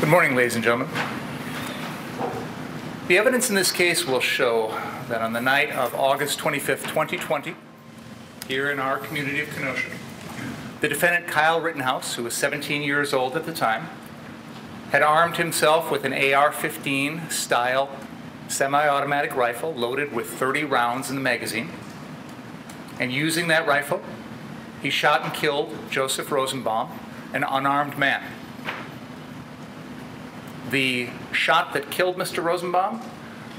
Good morning, ladies and gentlemen. The evidence in this case will show that on the night of August 25th, 2020, here in our community of Kenosha, the defendant Kyle Rittenhouse, who was 17 years old at the time, had armed himself with an AR-15 style semi-automatic rifle loaded with 30 rounds in the magazine. And using that rifle, he shot and killed Joseph Rosenbaum, an unarmed man. The shot that killed Mr. Rosenbaum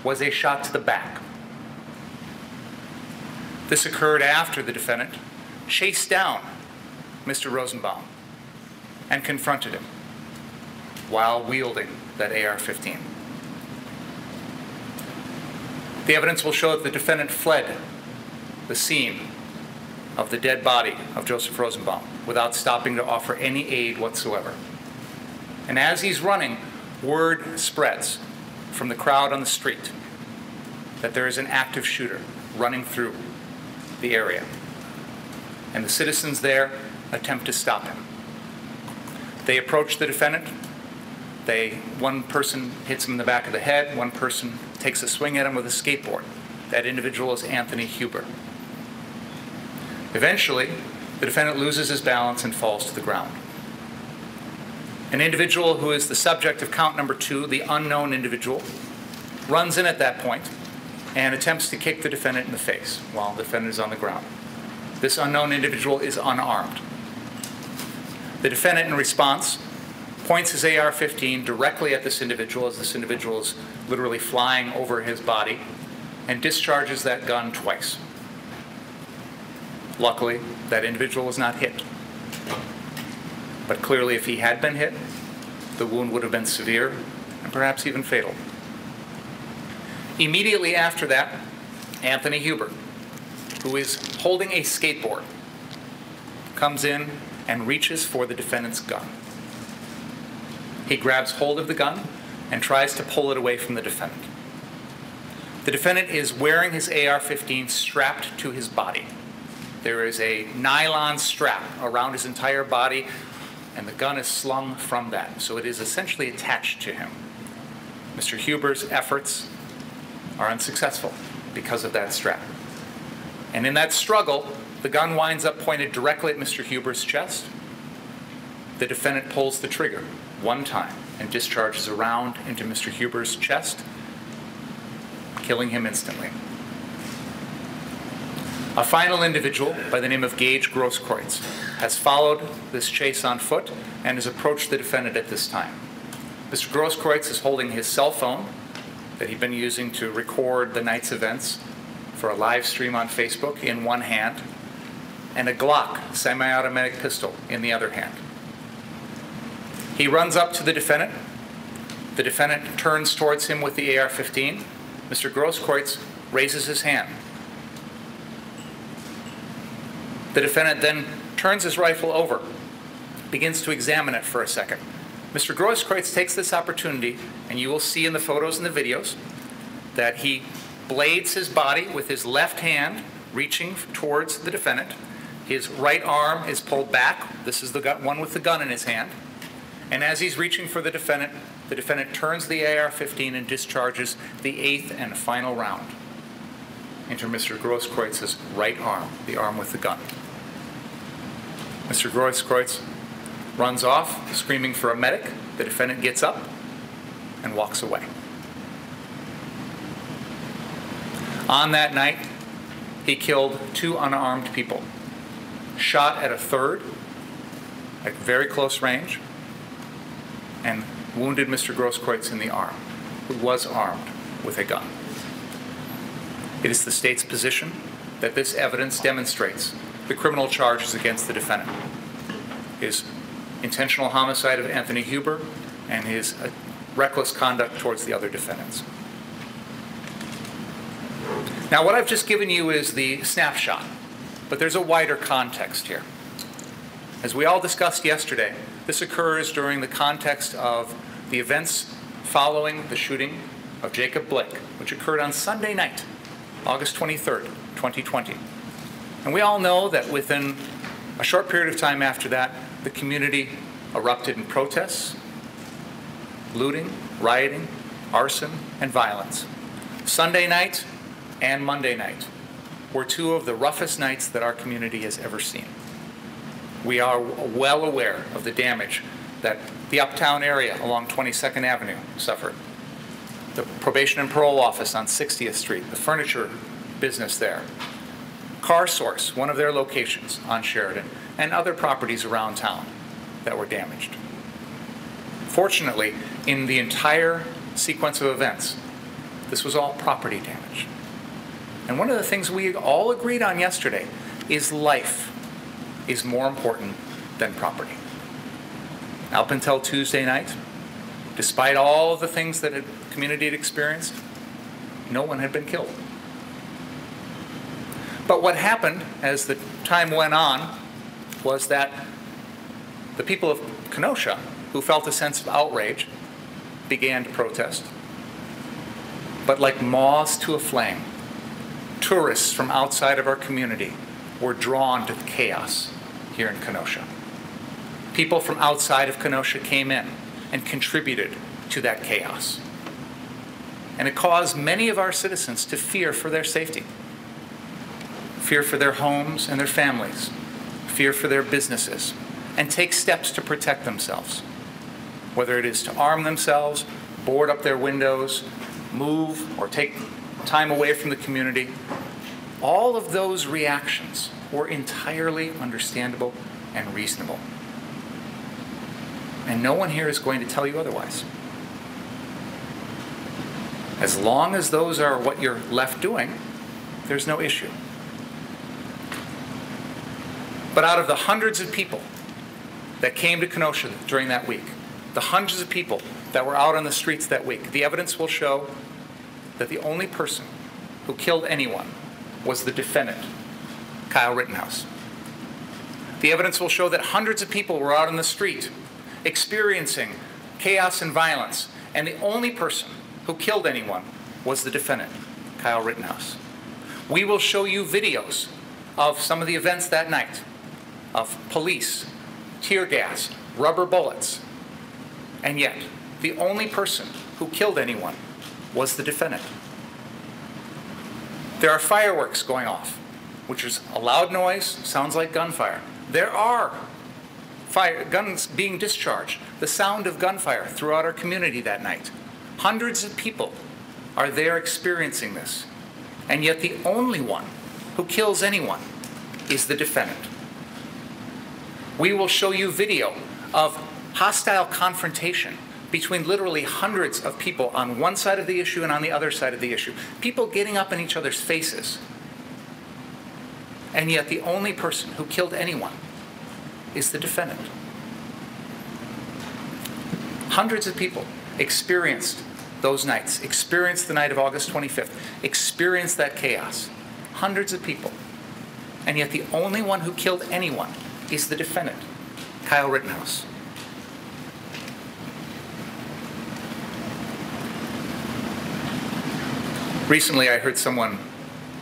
was a shot to the back. This occurred after the defendant chased down Mr. Rosenbaum and confronted him while wielding that AR-15. The evidence will show that the defendant fled the scene of the dead body of Joseph Rosenbaum without stopping to offer any aid whatsoever. And as he's running, word spreads from the crowd on the street that there is an active shooter running through the area. And the citizens there attempt to stop him. They approach the defendant. They, one person hits him in the back of the head, one person takes a swing at him with a skateboard. That individual is Anthony Huber. Eventually, the defendant loses his balance and falls to the ground. An individual who is the subject of count number two, the unknown individual, runs in at that point and attempts to kick the defendant in the face while the defendant is on the ground. This unknown individual is unarmed. The defendant, in response, points his AR 15 directly at this individual as this individual is literally flying over his body and discharges that gun twice. Luckily, that individual was not hit. But clearly, if he had been hit, the wound would have been severe and perhaps even fatal. Immediately after that, Anthony Huber, who is holding a skateboard, comes in and reaches for the defendant's gun. He grabs hold of the gun and tries to pull it away from the defendant. The defendant is wearing his AR 15 strapped to his body. There is a nylon strap around his entire body, and the gun is slung from that. So it is essentially attached to him. Mr. Huber's efforts are unsuccessful because of that strap. And in that struggle, the gun winds up pointed directly at Mr. Huber's chest. The defendant pulls the trigger one time and discharges a round into Mr. Huber's chest, killing him instantly. A final individual by the name of Gage Grosskreutz has followed this chase on foot and has approached the defendant at this time. Mr. Grosskreutz is holding his cell phone that he'd been using to record the night's events for a live stream on Facebook in one hand and a Glock semi-automatic pistol in the other hand. He runs up to the defendant. The defendant turns towards him with the AR-15. Mr. Grosskreutz raises his hand the defendant then turns his rifle over, begins to examine it for a second. Mr. Grosskreutz takes this opportunity, and you will see in the photos and the videos that he blades his body with his left hand, reaching towards the defendant. His right arm is pulled back. This is the one with the gun in his hand. And as he's reaching for the defendant, the defendant turns the AR-15 and discharges the eighth and final round into Mr. Grosskreutz's right arm, the arm with the gun. Mr. Grosskreutz runs off, screaming for a medic. The defendant gets up and walks away. On that night, he killed two unarmed people, shot at a third at very close range, and wounded Mr. Grosskreutz in the arm, who was armed with a gun. It is the state's position that this evidence demonstrates the criminal charges against the defendant. His intentional homicide of Anthony Huber and his uh, reckless conduct towards the other defendants. Now, what I've just given you is the snapshot, but there's a wider context here. As we all discussed yesterday, this occurs during the context of the events following the shooting of Jacob Blake, which occurred on Sunday night, August 23rd, 2020. And we all know that within a short period of time after that, the community erupted in protests. looting, rioting, arson, and violence. Sunday night and Monday night were two of the roughest nights that our community has ever seen. We are well aware of the damage that the uptown area along 22nd Avenue suffered. The probation and parole office on 60th Street, the furniture business there, Car Source, one of their locations on Sheridan, and other properties around town that were damaged. Fortunately, in the entire sequence of events, this was all property damage. And one of the things we all agreed on yesterday is life is more important than property. Up until Tuesday night, despite all the things that the community had experienced, no one had been killed. But what happened as the time went on was that the people of Kenosha, who felt a sense of outrage, began to protest. But like moths to a flame, tourists from outside of our community were drawn to the chaos here in Kenosha. People from outside of Kenosha came in and contributed to that chaos. And it caused many of our citizens to fear for their safety fear for their homes and their families, fear for their businesses, and take steps to protect themselves. Whether it is to arm themselves, board up their windows, move, or take time away from the community, all of those reactions were entirely understandable and reasonable. And no one here is going to tell you otherwise. As long as those are what you're left doing, there's no issue. But out of the hundreds of people that came to Kenosha during that week, the hundreds of people that were out on the streets that week, the evidence will show that the only person who killed anyone was the defendant, Kyle Rittenhouse. The evidence will show that hundreds of people were out on the street experiencing chaos and violence, and the only person who killed anyone was the defendant, Kyle Rittenhouse. We will show you videos of some of the events that night of police, tear gas, rubber bullets. And yet, the only person who killed anyone was the defendant. There are fireworks going off, which is a loud noise, sounds like gunfire. There are fire, guns being discharged, the sound of gunfire throughout our community that night. Hundreds of people are there experiencing this. And yet the only one who kills anyone is the defendant we will show you video of hostile confrontation between literally hundreds of people on one side of the issue and on the other side of the issue. People getting up in each other's faces. And yet the only person who killed anyone is the defendant. Hundreds of people experienced those nights, experienced the night of August 25th, experienced that chaos. Hundreds of people. And yet the only one who killed anyone is the defendant, Kyle Rittenhouse. Recently, I heard someone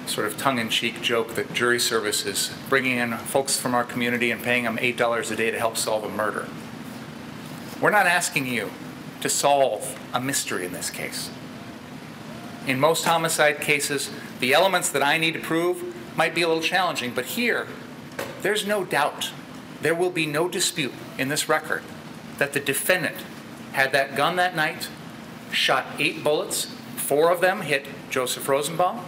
sort of tongue in cheek joke that jury service is bringing in folks from our community and paying them $8 a day to help solve a murder. We're not asking you to solve a mystery in this case. In most homicide cases, the elements that I need to prove might be a little challenging, but here, there's no doubt, there will be no dispute in this record that the defendant had that gun that night, shot eight bullets, four of them hit Joseph Rosenbaum,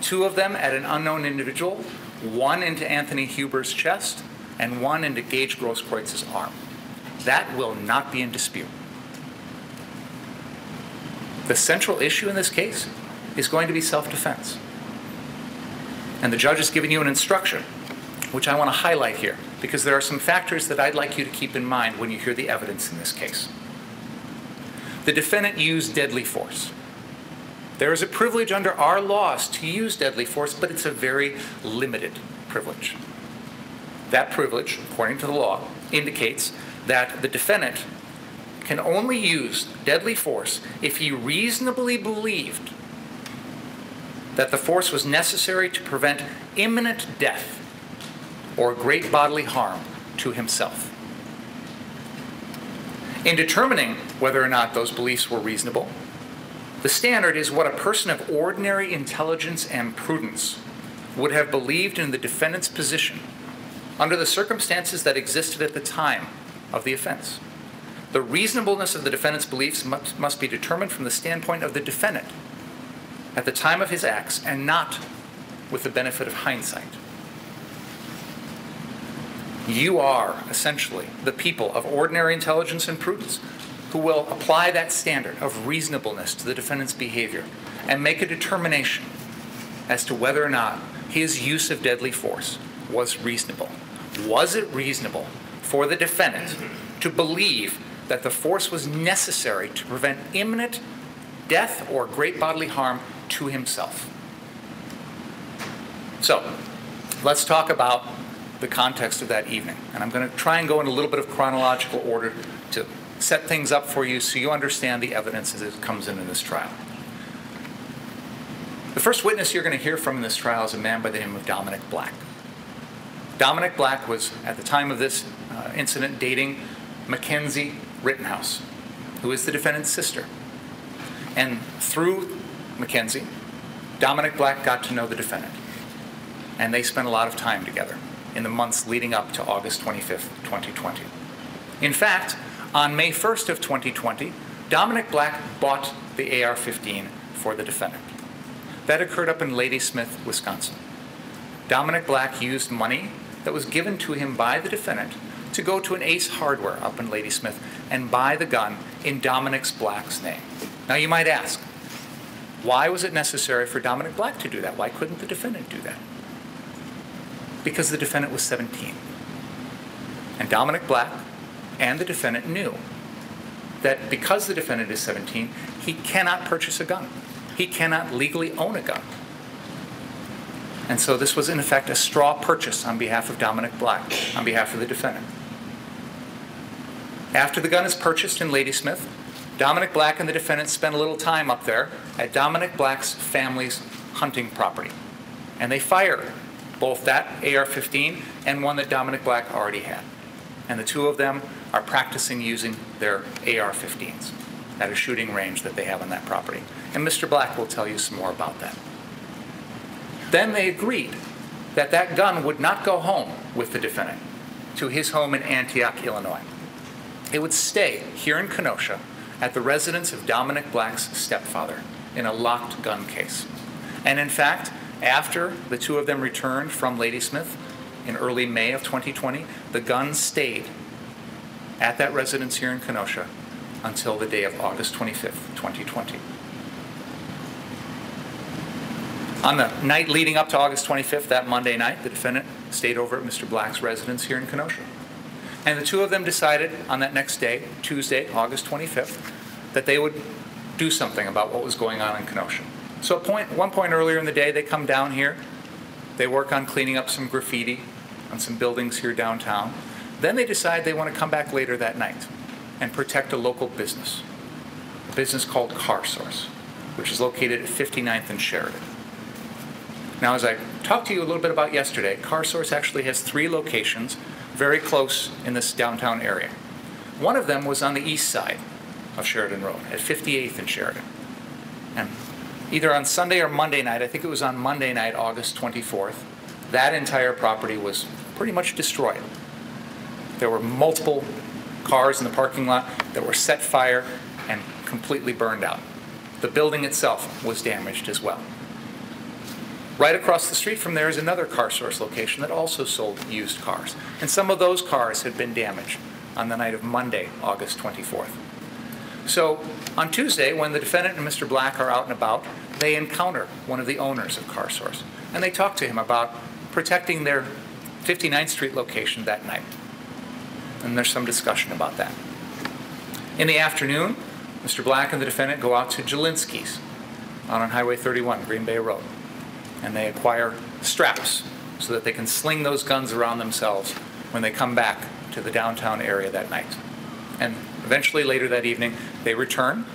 two of them at an unknown individual, one into Anthony Huber's chest, and one into Gage Grosskreutz's arm. That will not be in dispute. The central issue in this case is going to be self-defense. And the judge has given you an instruction which I want to highlight here, because there are some factors that I'd like you to keep in mind when you hear the evidence in this case. The defendant used deadly force. There is a privilege under our laws to use deadly force, but it's a very limited privilege. That privilege, according to the law, indicates that the defendant can only use deadly force if he reasonably believed that the force was necessary to prevent imminent death or great bodily harm to himself. In determining whether or not those beliefs were reasonable, the standard is what a person of ordinary intelligence and prudence would have believed in the defendant's position under the circumstances that existed at the time of the offense. The reasonableness of the defendant's beliefs must, must be determined from the standpoint of the defendant at the time of his acts and not with the benefit of hindsight. You are essentially the people of ordinary intelligence and prudence who will apply that standard of reasonableness to the defendant's behavior and make a determination as to whether or not his use of deadly force was reasonable. Was it reasonable for the defendant to believe that the force was necessary to prevent imminent death or great bodily harm to himself? So, let's talk about the context of that evening. And I'm going to try and go in a little bit of chronological order to set things up for you so you understand the evidence as it comes in in this trial. The first witness you're going to hear from in this trial is a man by the name of Dominic Black. Dominic Black was, at the time of this uh, incident, dating Mackenzie Rittenhouse, who is the defendant's sister. And through Mackenzie, Dominic Black got to know the defendant. And they spent a lot of time together in the months leading up to August 25th, 2020. In fact, on May 1st of 2020, Dominic Black bought the AR-15 for the defendant. That occurred up in Ladysmith, Wisconsin. Dominic Black used money that was given to him by the defendant to go to an Ace Hardware up in Ladysmith and buy the gun in Dominic Black's name. Now you might ask, why was it necessary for Dominic Black to do that? Why couldn't the defendant do that? Because the defendant was 17. And Dominic Black and the defendant knew that because the defendant is 17, he cannot purchase a gun he cannot legally own a gun. And so this was, in effect, a straw purchase on behalf of Dominic Black, on behalf of the defendant. After the gun is purchased in Ladysmith, Dominic Black and the defendant spend a little time up there at Dominic Black's family's hunting property. And they fire both that AR 15 and one that Dominic Black already had. And the two of them are practicing using their AR 15s at a shooting range that they have on that property. And Mr. Black will tell you some more about that. Then they agreed that that gun would not go home with the defendant to his home in Antioch, Illinois. It would stay here in Kenosha at the residence of Dominic Black's stepfather in a locked gun case. And in fact, after the two of them returned from Ladysmith in early May of 2020, the gun stayed at that residence here in Kenosha until the day of August 25th, 2020. On the night leading up to August 25th, that Monday night, the defendant stayed over at Mr. Black's residence here in Kenosha. And the two of them decided on that next day, Tuesday, August 25th, that they would do something about what was going on in Kenosha. So point, one point earlier in the day, they come down here. They work on cleaning up some graffiti on some buildings here downtown. Then they decide they want to come back later that night and protect a local business, a business called Car Source, which is located at 59th and Sheridan. Now, as I talked to you a little bit about yesterday, Car Source actually has three locations very close in this downtown area. One of them was on the east side of Sheridan Road at 58th and Sheridan. And either on Sunday or Monday night, I think it was on Monday night, August 24th, that entire property was pretty much destroyed. There were multiple cars in the parking lot that were set fire and completely burned out. The building itself was damaged as well. Right across the street from there is another car source location that also sold used cars. And some of those cars had been damaged on the night of Monday, August 24th. So on Tuesday, when the defendant and Mr. Black are out and about, they encounter one of the owners of Car Source. And they talk to him about protecting their 59th Street location that night and there's some discussion about that. In the afternoon, Mr. Black and the defendant go out to Jelinski's out on Highway 31, Green Bay Road, and they acquire straps so that they can sling those guns around themselves when they come back to the downtown area that night. And eventually, later that evening, they return.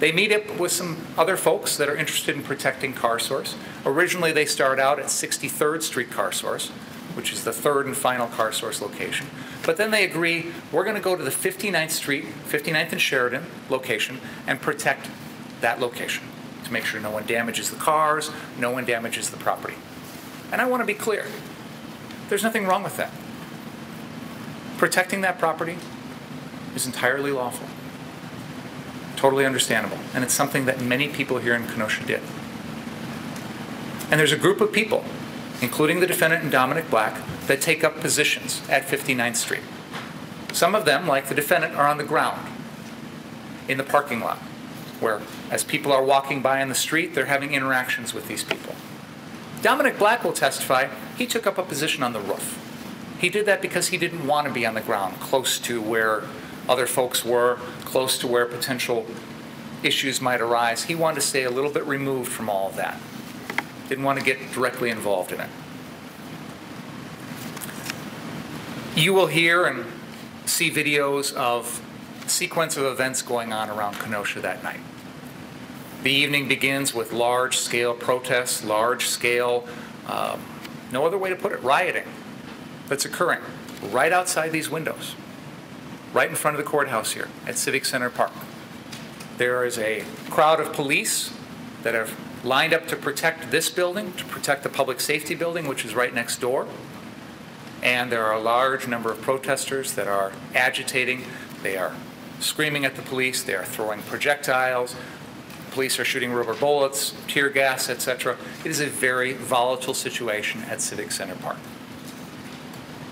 They meet up with some other folks that are interested in protecting Car Source. Originally, they start out at 63rd Street Car Source, which is the third and final Car Source location. But then they agree, we're going to go to the 59th Street, 59th and Sheridan location, and protect that location to make sure no one damages the cars, no one damages the property. And I want to be clear, there's nothing wrong with that. Protecting that property is entirely lawful, totally understandable, and it's something that many people here in Kenosha did. And there's a group of people, including the defendant and Dominic Black, that take up positions at 59th Street. Some of them, like the defendant, are on the ground in the parking lot, where as people are walking by on the street, they're having interactions with these people. Dominic Black will testify he took up a position on the roof. He did that because he didn't want to be on the ground, close to where other folks were, close to where potential issues might arise. He wanted to stay a little bit removed from all of that. Didn't want to get directly involved in it. You will hear and see videos of sequence of events going on around Kenosha that night. The evening begins with large-scale protests, large-scale, um, no other way to put it, rioting that's occurring right outside these windows, right in front of the courthouse here at Civic Center Park. There is a crowd of police that have lined up to protect this building, to protect the public safety building, which is right next door. And there are a large number of protesters that are agitating. They are screaming at the police. They are throwing projectiles. Police are shooting rubber bullets, tear gas, etc. It is a very volatile situation at Civic Center Park.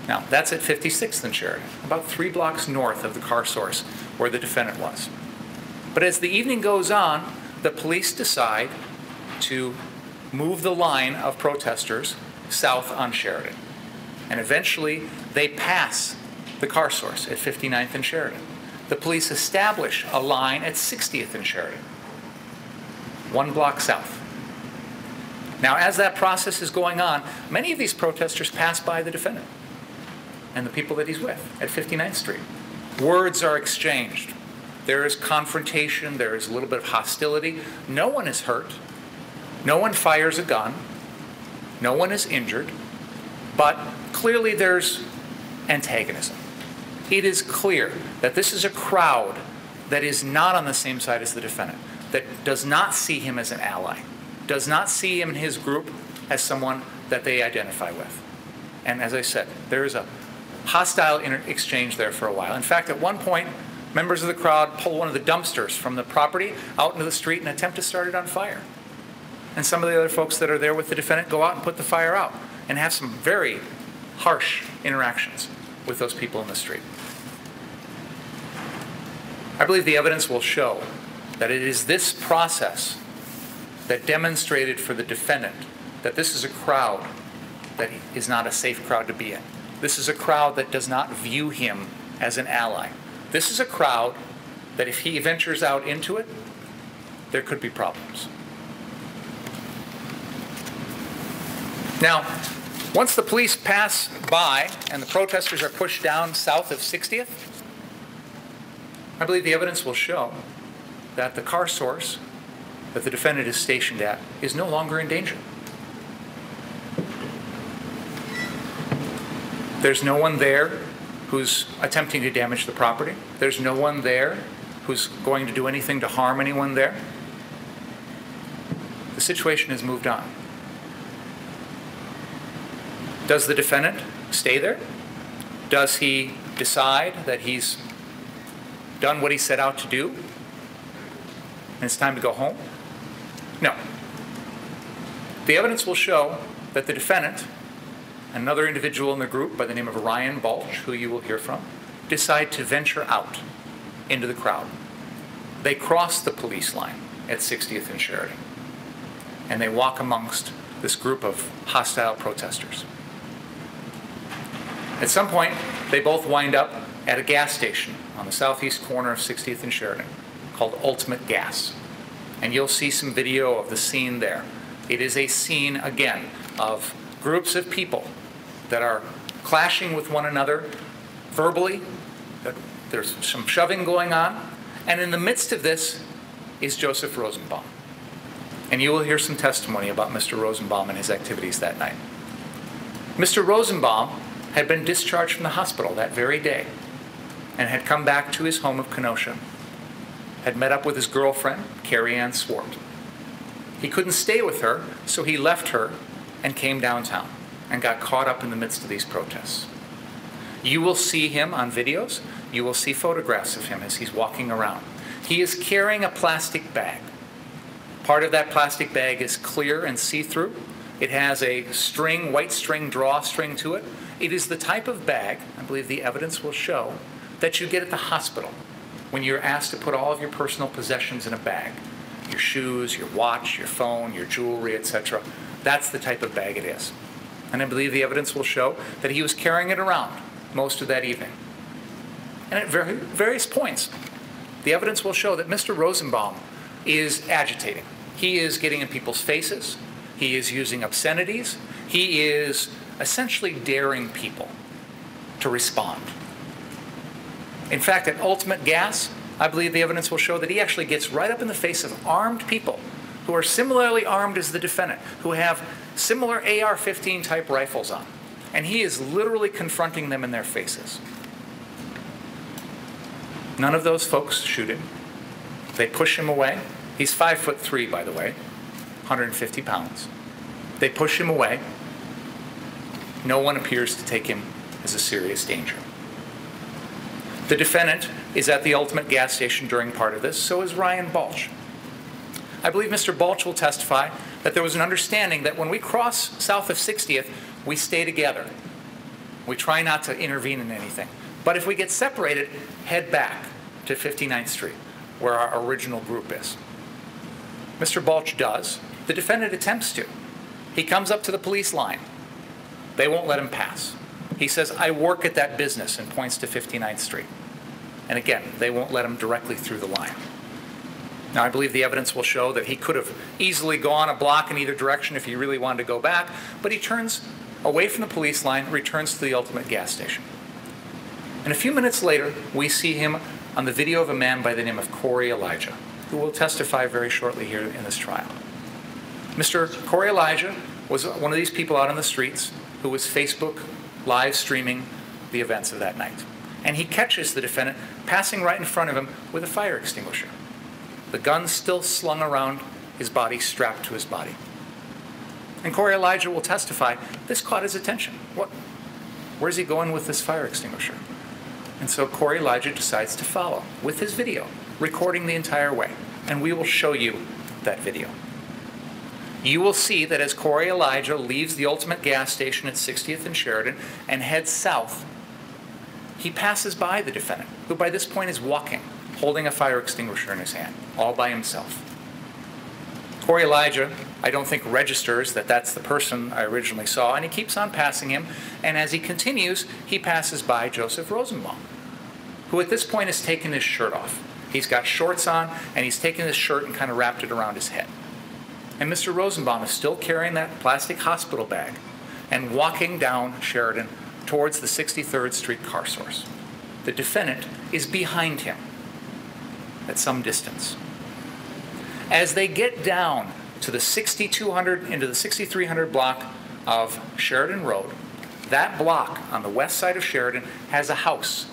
Now, that's at 56th and Sheridan, about three blocks north of the car source where the defendant was. But as the evening goes on, the police decide to move the line of protesters south on Sheridan. And eventually, they pass the car source at 59th and Sheridan. The police establish a line at 60th and Sheridan, one block south. Now, as that process is going on, many of these protesters pass by the defendant and the people that he's with at 59th Street. Words are exchanged. There is confrontation, there is a little bit of hostility. No one is hurt. No one fires a gun. No one is injured. But clearly there's antagonism. It is clear that this is a crowd that is not on the same side as the defendant, that does not see him as an ally, does not see him and his group as someone that they identify with. And as I said, there is a hostile exchange there for a while. In fact, at one point, members of the crowd pull one of the dumpsters from the property out into the street and attempt to start it on fire. And some of the other folks that are there with the defendant go out and put the fire out and have some very harsh interactions with those people in the street. I believe the evidence will show that it is this process that demonstrated for the defendant that this is a crowd that is not a safe crowd to be in. This is a crowd that does not view him as an ally. This is a crowd that if he ventures out into it, there could be problems. Now, once the police pass by and the protesters are pushed down south of 60th, I believe the evidence will show that the car source that the defendant is stationed at is no longer in danger. There's no one there who's attempting to damage the property. There's no one there who's going to do anything to harm anyone there. The situation has moved on. Does the defendant stay there? Does he decide that he's done what he set out to do and it's time to go home? No. The evidence will show that the defendant another individual in the group by the name of Ryan Balch, who you will hear from, decide to venture out into the crowd. They cross the police line at 60th and Sheridan, and they walk amongst this group of hostile protesters. At some point, they both wind up at a gas station on the southeast corner of 60th and Sheridan called Ultimate Gas. And you'll see some video of the scene there. It is a scene, again, of groups of people that are clashing with one another verbally. There's some shoving going on. And in the midst of this is Joseph Rosenbaum. And you will hear some testimony about Mr. Rosenbaum and his activities that night. Mr. Rosenbaum had been discharged from the hospital that very day and had come back to his home of Kenosha, had met up with his girlfriend, Carrie Ann Swart. He couldn't stay with her, so he left her and came downtown and got caught up in the midst of these protests. You will see him on videos. You will see photographs of him as he's walking around. He is carrying a plastic bag. Part of that plastic bag is clear and see-through. It has a string, white string drawstring to it. It is the type of bag, I believe the evidence will show, that you get at the hospital when you're asked to put all of your personal possessions in a bag. Your shoes, your watch, your phone, your jewelry, etc. That's the type of bag it is. And I believe the evidence will show that he was carrying it around most of that evening. And at various points, the evidence will show that Mr. Rosenbaum is agitating. He is getting in people's faces. He is using obscenities. He is essentially daring people to respond. In fact, at Ultimate Gas, I believe the evidence will show that he actually gets right up in the face of armed people who are similarly armed as the defendant, who have similar AR 15 type rifles on. And he is literally confronting them in their faces. None of those folks shoot him. They push him away. He's five foot three, by the way, 150 pounds. They push him away. No one appears to take him as a serious danger. The defendant is at the ultimate gas station during part of this, so is Ryan Balch. I believe Mr. Balch will testify that there was an understanding that when we cross south of 60th, we stay together. We try not to intervene in anything. But if we get separated, head back to 59th Street, where our original group is. Mr. Balch does. The defendant attempts to. He comes up to the police line. They won't let him pass. He says, I work at that business, and points to 59th Street. And again, they won't let him directly through the line. Now, I believe the evidence will show that he could have easily gone a block in either direction if he really wanted to go back, but he turns away from the police line, returns to the ultimate gas station. And a few minutes later, we see him on the video of a man by the name of Corey Elijah, who will testify very shortly here in this trial. Mr. Corey Elijah was one of these people out on the streets who was Facebook live streaming the events of that night. And he catches the defendant passing right in front of him with a fire extinguisher the gun still slung around his body, strapped to his body. And Corey Elijah will testify, this caught his attention. What, where's he going with this fire extinguisher? And so Corey Elijah decides to follow with his video, recording the entire way. And we will show you that video. You will see that as Corey Elijah leaves the ultimate gas station at 60th and Sheridan and heads south, he passes by the defendant, who by this point is walking holding a fire extinguisher in his hand, all by himself. Corey Elijah, I don't think registers that that's the person I originally saw, and he keeps on passing him. And as he continues, he passes by Joseph Rosenbaum, who at this point has taken his shirt off. He's got shorts on, and he's taken his shirt and kind of wrapped it around his head. And Mr. Rosenbaum is still carrying that plastic hospital bag and walking down Sheridan towards the 63rd Street car source. The defendant is behind him at some distance. As they get down to the 6200 into the 6300 block of Sheridan Road, that block on the west side of Sheridan has a house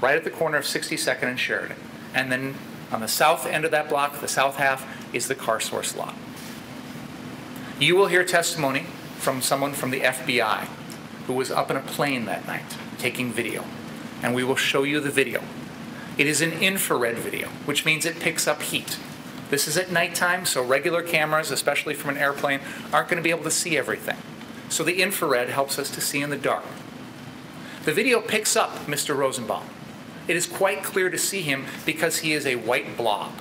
right at the corner of 62nd and Sheridan. And then on the south end of that block, the south half, is the car source lot. You will hear testimony from someone from the FBI who was up in a plane that night taking video. And we will show you the video. It is an infrared video, which means it picks up heat. This is at nighttime, so regular cameras, especially from an airplane, aren't going to be able to see everything. So the infrared helps us to see in the dark. The video picks up Mr. Rosenbaum. It is quite clear to see him because he is a white blob.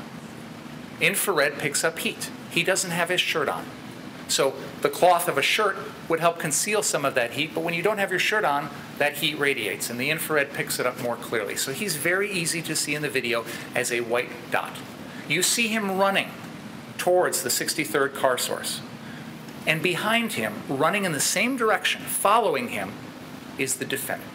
Infrared picks up heat. He doesn't have his shirt on. So the cloth of a shirt would help conceal some of that heat, but when you don't have your shirt on, that heat radiates and the infrared picks it up more clearly. So he's very easy to see in the video as a white dot. You see him running towards the 63rd car source. And behind him, running in the same direction, following him, is the defendant.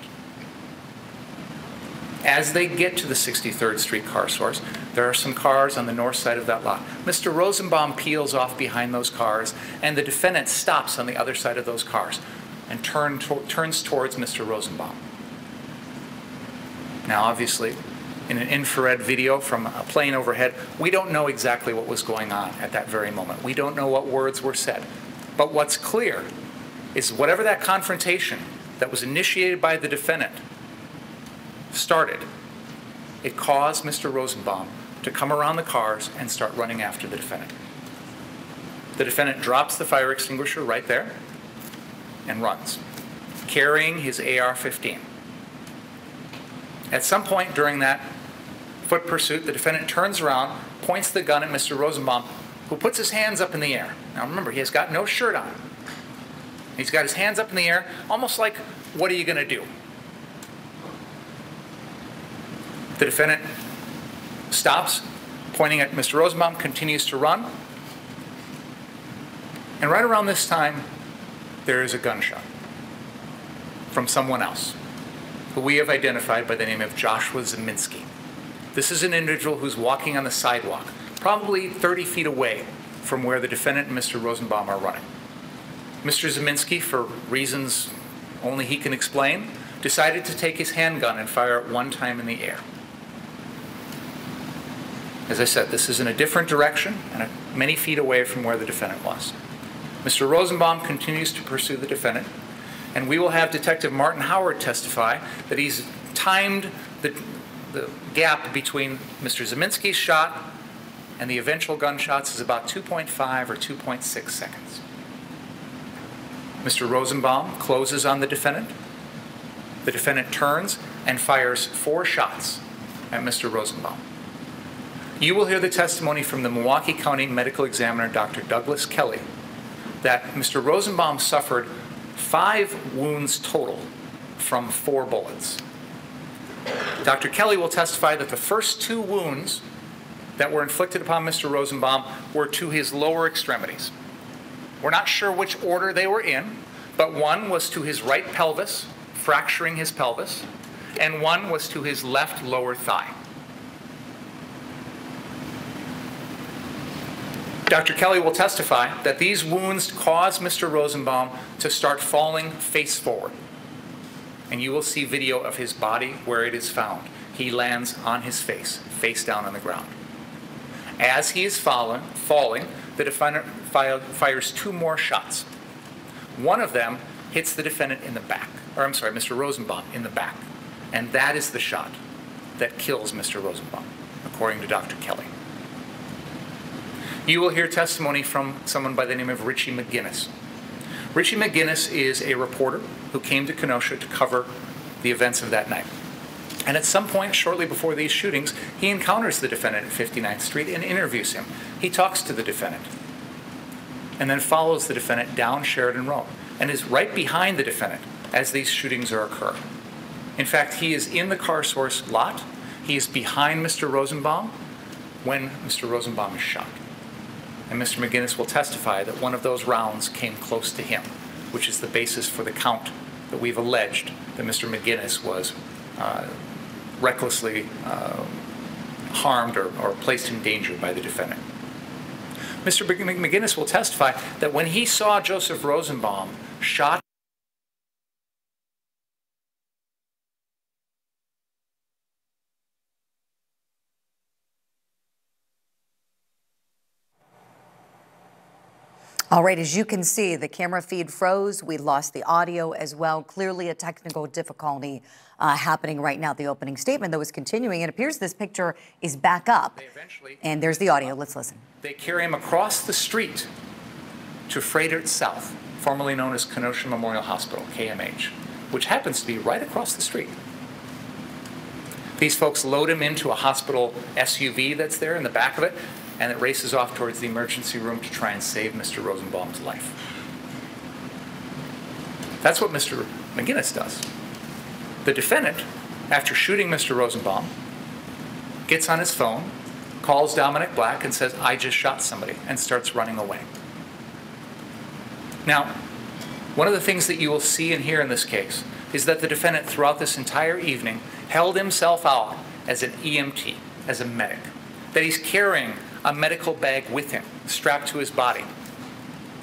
As they get to the 63rd Street car source, there are some cars on the north side of that lot. Mr. Rosenbaum peels off behind those cars, and the defendant stops on the other side of those cars. and turn to- turns towards Mr. Rosenbaum. Now, obviously, in an infrared video from a plane overhead, we don't know exactly what was going on at that very moment. We don't know what words were said. But what's clear is whatever that confrontation that was initiated by the defendant started, it caused Mr. Rosenbaum to come around the cars and start running after the defendant. The defendant drops the fire extinguisher right there and runs, carrying his AR 15. At some point during that foot pursuit, the defendant turns around, points the gun at Mr. Rosenbaum, who puts his hands up in the air. Now remember, he has got no shirt on. He's got his hands up in the air, almost like, what are you going to do? The defendant stops, pointing at Mr. Rosenbaum, continues to run. And right around this time, there is a gunshot from someone else, who we have identified by the name of Joshua Ziminski. This is an individual who's walking on the sidewalk, probably 30 feet away from where the defendant and Mr. Rosenbaum are running. Mr. Ziminski, for reasons only he can explain, decided to take his handgun and fire it one time in the air. As I said, this is in a different direction and many feet away from where the defendant was. Mr. Rosenbaum continues to pursue the defendant, and we will have Detective Martin Howard testify that he's timed the, the gap between Mr. Ziminski's shot and the eventual gunshots is about 2.5 or 2.6 seconds. Mr. Rosenbaum closes on the defendant. The defendant turns and fires four shots at Mr. Rosenbaum. You will hear the testimony from the Milwaukee County Medical Examiner, Dr. Douglas Kelly, that Mr. Rosenbaum suffered five wounds total from four bullets. Dr. Kelly will testify that the first two wounds that were inflicted upon Mr. Rosenbaum were to his lower extremities. We're not sure which order they were in, but one was to his right pelvis, fracturing his pelvis, and one was to his left lower thigh. Dr. Kelly will testify that these wounds caused Mr. Rosenbaum to start falling face forward. And you will see video of his body where it is found. He lands on his face, face down on the ground. As he is falling, falling the defendant fires two more shots. One of them hits the defendant in the back, or I'm sorry, Mr. Rosenbaum in the back. And that is the shot that kills Mr. Rosenbaum, according to Dr. Kelly. You will hear testimony from someone by the name of Richie McGinniss. Richie McGinniss is a reporter who came to Kenosha to cover the events of that night. And at some point, shortly before these shootings, he encounters the defendant at 59th Street and interviews him. He talks to the defendant and then follows the defendant down Sheridan Road and is right behind the defendant as these shootings are occurring. In fact, he is in the car source lot. He is behind Mr. Rosenbaum when Mr. Rosenbaum is shot and Mr. McGinniss will testify that one of those rounds came close to him, which is the basis for the count that we've alleged that Mr. McGinniss was uh, recklessly uh, harmed or, or placed in danger by the defendant. Mr. McGinniss will testify that when he saw Joseph Rosenbaum shot All right, as you can see, the camera feed froze. We lost the audio as well. Clearly, a technical difficulty uh, happening right now. The opening statement, though, is continuing. It appears this picture is back up. And there's the audio. Let's listen. They carry him across the street to Froedtert South, formerly known as Kenosha Memorial Hospital, KMH, which happens to be right across the street. These folks load him into a hospital SUV that's there in the back of it and it races off towards the emergency room to try and save Mr. Rosenbaum's life. That's what Mr. McGinniss does. The defendant, after shooting Mr. Rosenbaum, gets on his phone, calls Dominic Black, and says, I just shot somebody, and starts running away. Now, one of the things that you will see and hear in this case is that the defendant, throughout this entire evening, held himself out as an EMT, as a medic, that he's carrying a medical bag with him, strapped to his body.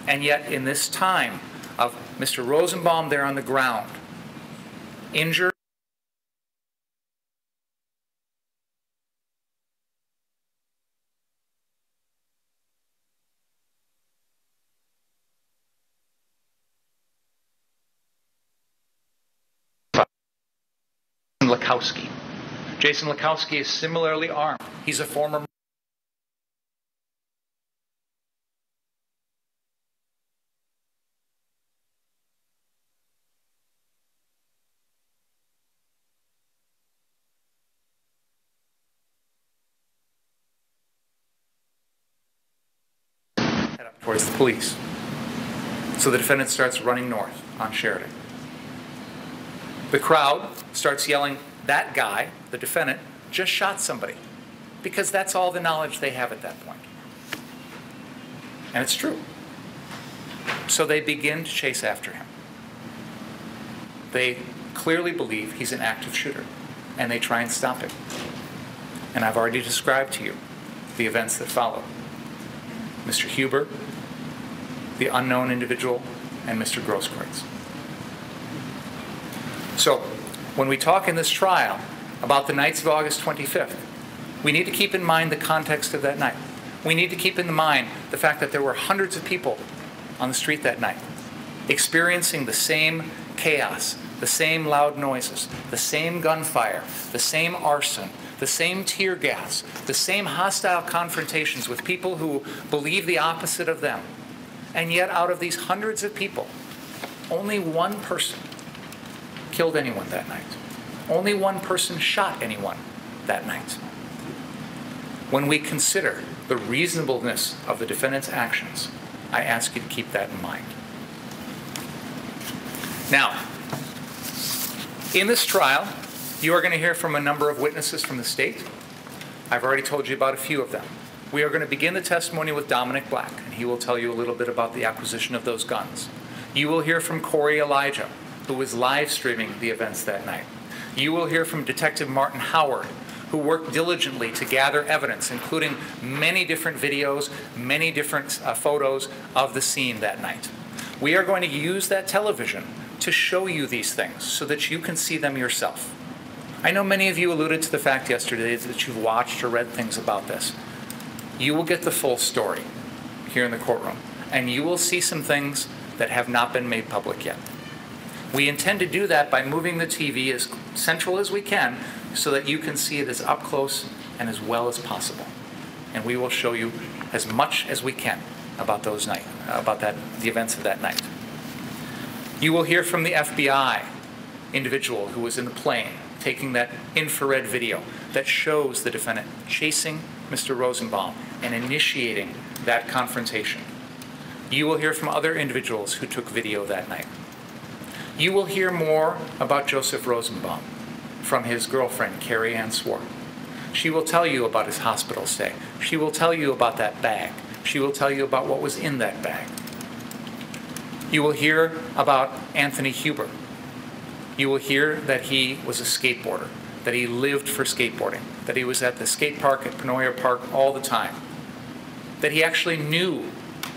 And yet, in this time of Mr. Rosenbaum there on the ground, injured. Lackowski. Jason Lackowski is similarly armed. He's a former head up towards the police. So the defendant starts running north on Sheridan. The crowd starts yelling, That guy, the defendant, just shot somebody. Because that's all the knowledge they have at that point. And it's true. So they begin to chase after him. They clearly believe he's an active shooter, and they try and stop him. And I've already described to you the events that follow. Mr. Huber, the unknown individual, and Mr. Grosskreutz. So, when we talk in this trial about the nights of August 25th, we need to keep in mind the context of that night. We need to keep in mind the fact that there were hundreds of people on the street that night experiencing the same chaos, the same loud noises, the same gunfire, the same arson, the same tear gas, the same hostile confrontations with people who believe the opposite of them. And yet, out of these hundreds of people, only one person killed anyone that night. Only one person shot anyone that night. When we consider the reasonableness of the defendant's actions, I ask you to keep that in mind. Now, in this trial, you are going to hear from a number of witnesses from the state. I've already told you about a few of them. We are going to begin the testimony with Dominick Black, and he will tell you a little bit about the acquisition of those guns. You will hear from Corey Elijah, who was live streaming the events that night. You will hear from Detective Martin Howard, who worked diligently to gather evidence, including many different videos, many different uh, photos of the scene that night. We are going to use that television to show you these things so that you can see them yourself. I know many of you alluded to the fact yesterday that you've watched or read things about this. You will get the full story here in the courtroom, and you will see some things that have not been made public yet. We intend to do that by moving the TV as central as we can so that you can see it as up close and as well as possible. And we will show you as much as we can about those night, about that, the events of that night. You will hear from the FBI individual who was in the plane taking that infrared video that shows the defendant chasing Mr. Rosenbaum and initiating that confrontation. You will hear from other individuals who took video that night. You will hear more about Joseph Rosenbaum from his girlfriend, Kariann Swart. She will tell you about his hospital stay. She will tell you about that bag. She will tell you about what was in that bag. You will hear about Anthony Huber. You will hear that he was a skateboarder, that he lived for skateboarding, that he was at the skate park at Penoyer Park all the time, that he actually knew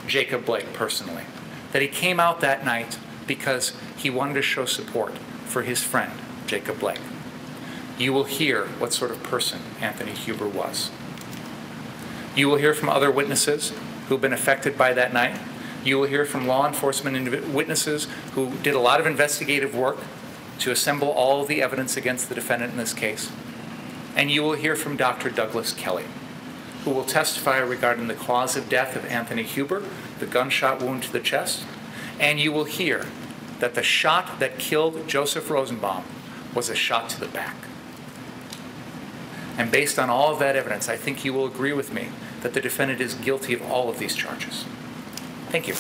Jacob Blake personally, that he came out that night because he wanted to show support for his friend, Jacob Blake. You will hear what sort of person Anthony Huber was. You will hear from other witnesses who've been affected by that night. You will hear from law enforcement witnesses who did a lot of investigative work to assemble all the evidence against the defendant in this case. And you will hear from Dr. Douglas Kelley, who will testify regarding the cause of death of Anthony Huber, the gunshot wound to the chest. And you will hear that the shot that killed Joseph Rosenbaum was a shot to the back. And based on all of that evidence, I think you will agree with me that the defendant is guilty of all of these charges. Thank you.